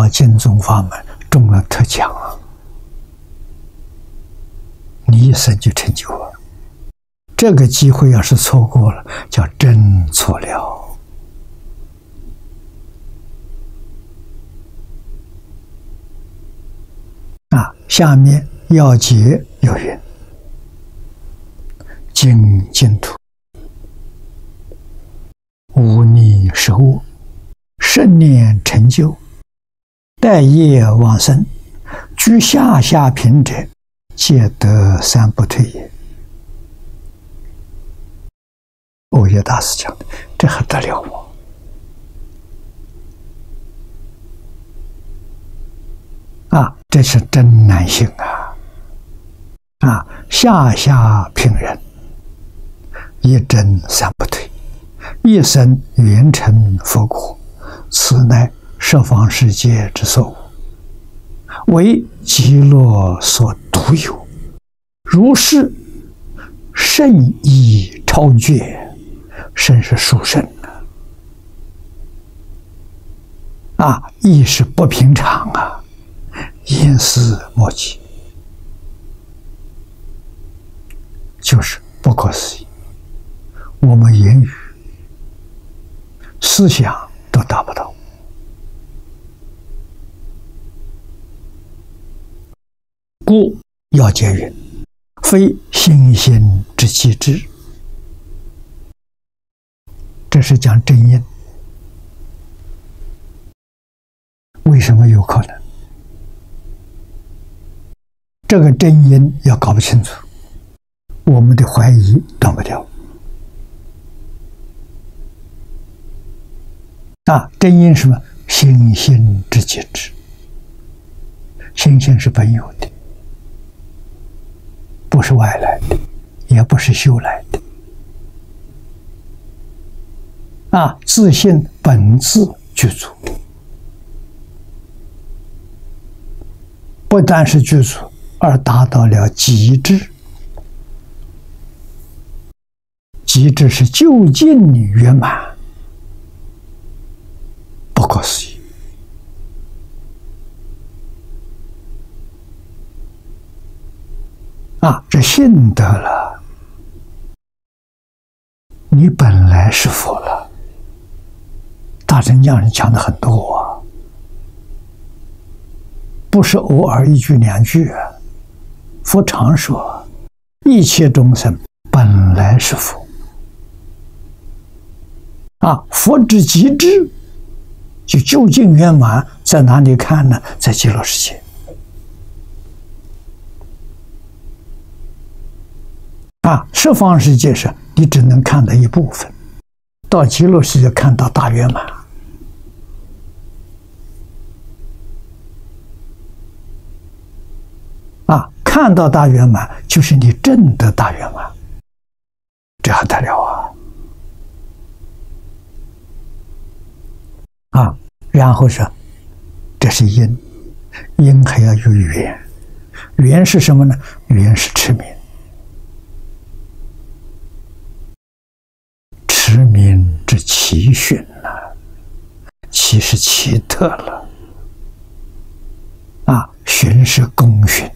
到净宗法门，中了特奖啊！你一生就成就了。这个机会要是错过了，叫真错了。啊，下面要解有云：经净土，无逆受恶，圣念成就，待业往生，居下下品者，皆得三不退也。欧耶大师讲的，这还得了吗？啊，这是真难行啊！啊，下下平人，一真三不退，一生圆成佛果，此乃十方世界之所无，为极乐所独有。如是圣意超绝，甚是殊胜啊！啊，亦是不平常啊！言思莫及，就是不可思议。我们言语、思想都达不到。故要解云：非心心之机智。这是讲真因。为什么有可能？这个真因要搞不清楚，我们的怀疑断不掉。啊，真因什么？心性之节制，心性是本有的，不是外来的，也不是修来的。啊，自信本自具足，不但是具足。而达到了极致，极致是究竟圆满，不可思议啊！这信得了，你本来是佛了。大乘讲人讲的很多啊，不是偶尔一句两句。佛常说：“一切众生本来是佛啊，佛之极致，就究竟圆满在哪里看呢？在极乐世界啊，十方世界上你只能看到一部分，到极乐世界看到大圆满。”啊看到大圆满，就是你证得大圆满，这还得了啊！啊，然后说，这是因，因还要有缘，缘是什么呢？缘是痴迷，痴迷之奇寻呐，奇是奇特了，啊，寻是功寻。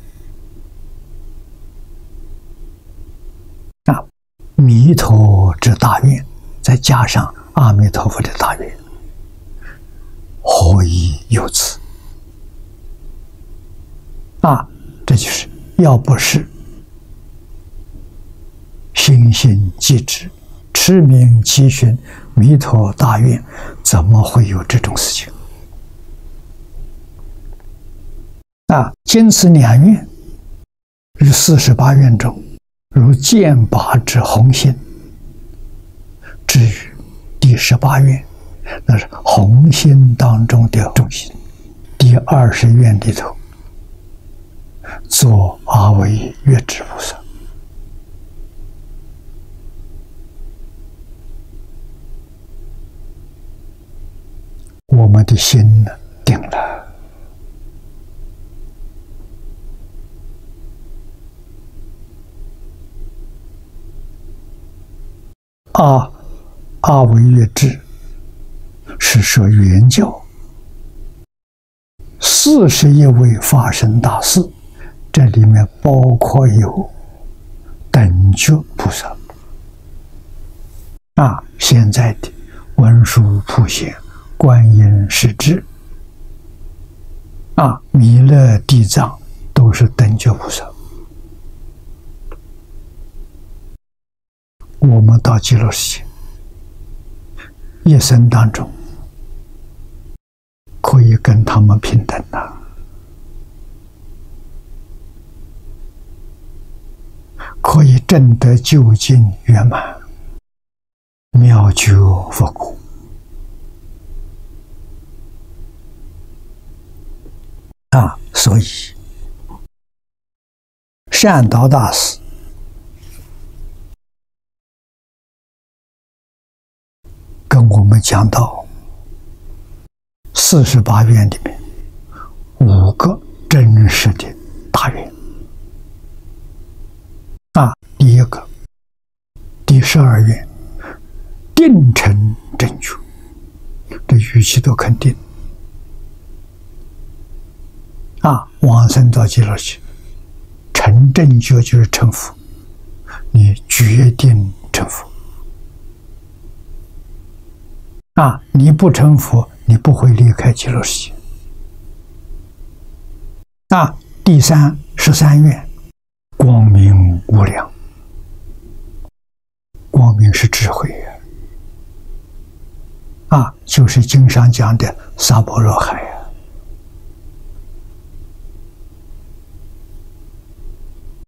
弥陀之大愿，再加上阿弥陀佛的大愿，何以有此？啊，这就是要不是心心即止，持名祈寻弥陀大愿，怎么会有这种事情？啊，坚持两愿于四十八愿中。如剑拔之红心，至于第十八愿，那是红心当中的重心。第二十愿里头，做阿维月智菩萨，我们的心呢定了。阿阿维越智是说原教，四十一位法身大士，这里面包括有等觉菩萨。啊，现在的文殊普贤、观音世智啊、弥勒地藏都是等觉菩萨。我们到极乐世界一生当中。可以跟他们平等的，可以证得究竟圆满，妙觉佛果啊！所以，善导大师跟我们讲到。四十八愿里面，五个真实的大愿啊！第一个，第十二愿，定成正觉，这语气都肯定啊！往生到极乐去，成正觉就是成佛，你决定成佛啊！你不成佛。你不会离开极乐世界。那第三十三愿，光明无量，光明是智慧，啊，就是经上讲的萨婆若海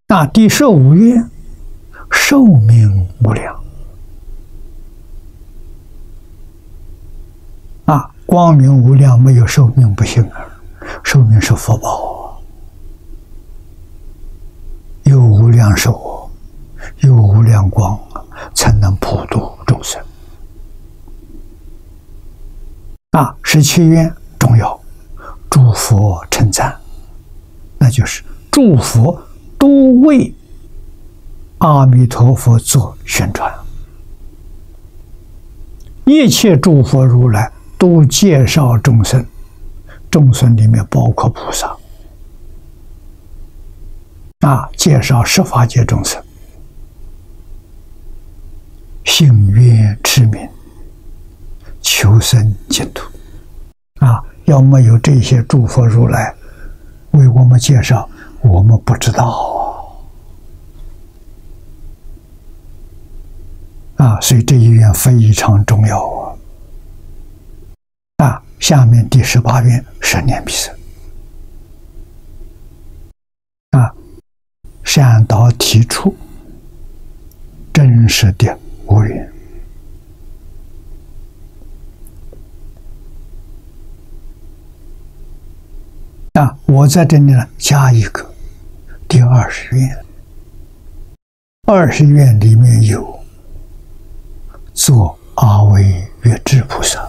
那第十五愿，寿命无量。啊光明无量，没有寿命不行啊！寿命是福报，有无量寿，有无量光，才能普度众生。啊，十七愿重要，诸佛称赞，那就是诸佛都为阿弥陀佛做宣传，一切诸佛如来。都介绍众生，众生里面包括菩萨啊，介绍十法界众生，信愿持名，求生净土啊！要没有这些诸佛如来为我们介绍，我们不知道啊！所以这一愿非常重要啊！啊，下面第十八愿十念必生。啊，善导提出真实的无缘。啊，我在这里呢加一个第二十愿。二十愿里面有做阿惟越智菩萨。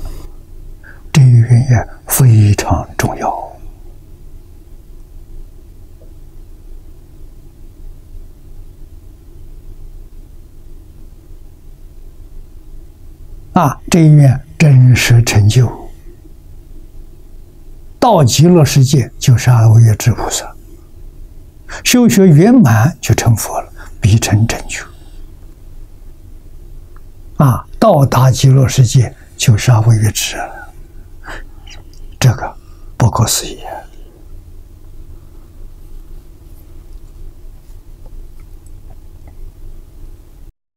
这一愿也非常重要啊！这一愿真实成就，到极乐世界就是阿惟越智菩萨，修学圆满就成佛了，必成正觉。啊，到达极乐世界就是阿惟越智了。这个不可思议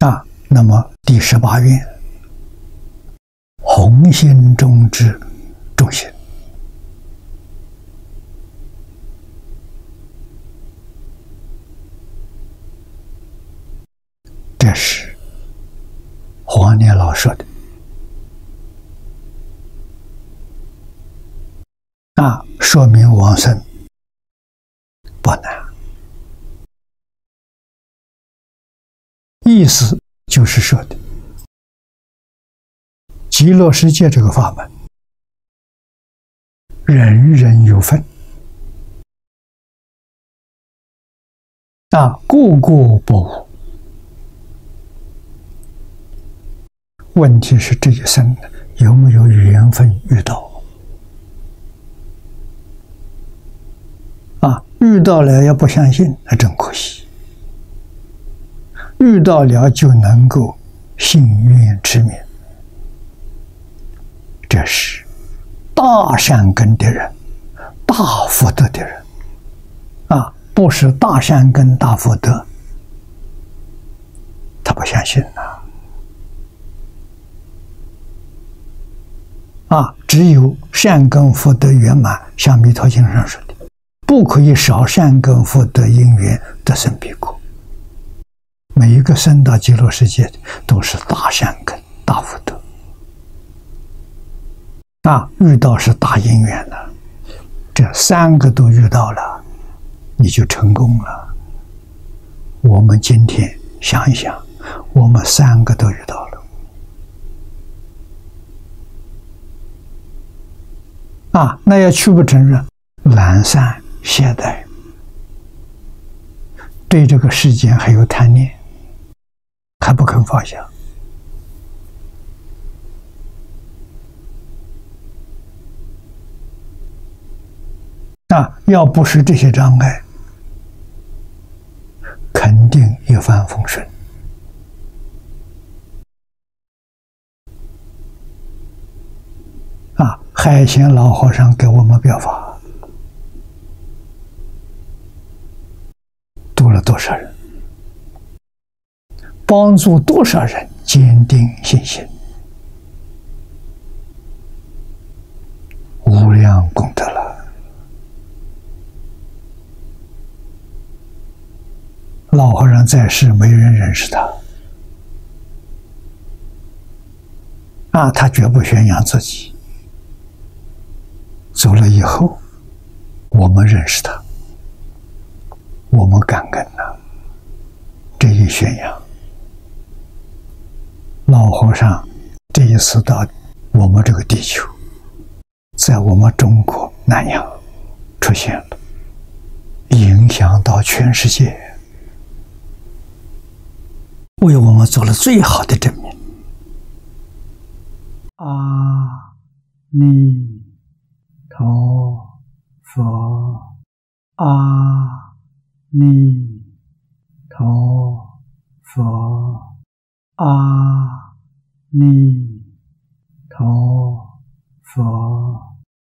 啊！那么第十八愿，红心中之众心，这是黄念老说的。那，说明往生不难，意思就是说的，极乐世界这个法门，人人有份，啊，个个不误。问题是这一生有没有缘分遇到啊？遇到了要不相信，那真可惜。遇到了就能够幸运之名，这是大善根的人，大福德的人啊，不是大善根大福德，他不相信呐。啊，只有善根福德圆满，像《弥陀经》上说的，不可以少善根福德因缘得生彼国。每一个生到极乐世界都是大善根、大福德，啊，遇到是大因缘了，这三个都遇到了，你就成功了。我们今天想一想，我们三个都遇到了，啊，那要去不承认，懒散懈怠，对这个世间还有贪念。还不肯放下啊！要不是这些障碍，肯定一帆风顺啊！海贤老和尚给我们表法，度了多少人？帮助多少人坚定信心，无量功德了。老和尚在世，没人认识他，啊，他绝不宣扬自己。走了以后，我们认识他，我们感恩呐，这一宣扬。老和尚这一次到我们这个地球，在我们中国南阳出现了，影响到全世界，为我们做了最好的证明。阿弥陀佛，阿弥陀佛，阿。